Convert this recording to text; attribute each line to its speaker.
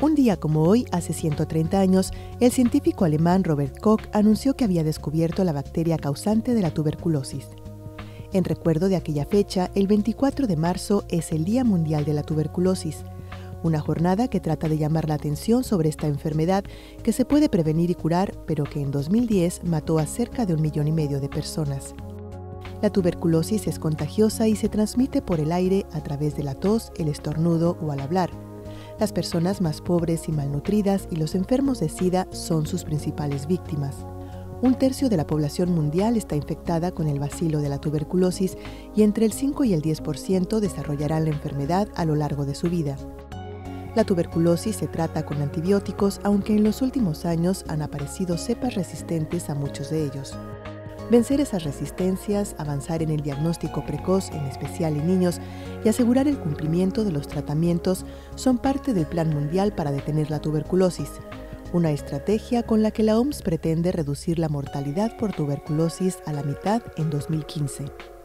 Speaker 1: Un día como hoy, hace 130 años, el científico alemán Robert Koch anunció que había descubierto la bacteria causante de la tuberculosis. En recuerdo de aquella fecha, el 24 de marzo es el Día Mundial de la Tuberculosis, una jornada que trata de llamar la atención sobre esta enfermedad que se puede prevenir y curar, pero que en 2010 mató a cerca de un millón y medio de personas. La tuberculosis es contagiosa y se transmite por el aire a través de la tos, el estornudo o al hablar. Las personas más pobres y malnutridas y los enfermos de SIDA son sus principales víctimas. Un tercio de la población mundial está infectada con el bacilo de la tuberculosis y entre el 5 y el 10% desarrollarán la enfermedad a lo largo de su vida. La tuberculosis se trata con antibióticos, aunque en los últimos años han aparecido cepas resistentes a muchos de ellos. Vencer esas resistencias, avanzar en el diagnóstico precoz, en especial en niños, y asegurar el cumplimiento de los tratamientos son parte del Plan Mundial para detener la tuberculosis, una estrategia con la que la OMS pretende reducir la mortalidad por tuberculosis a la mitad en 2015.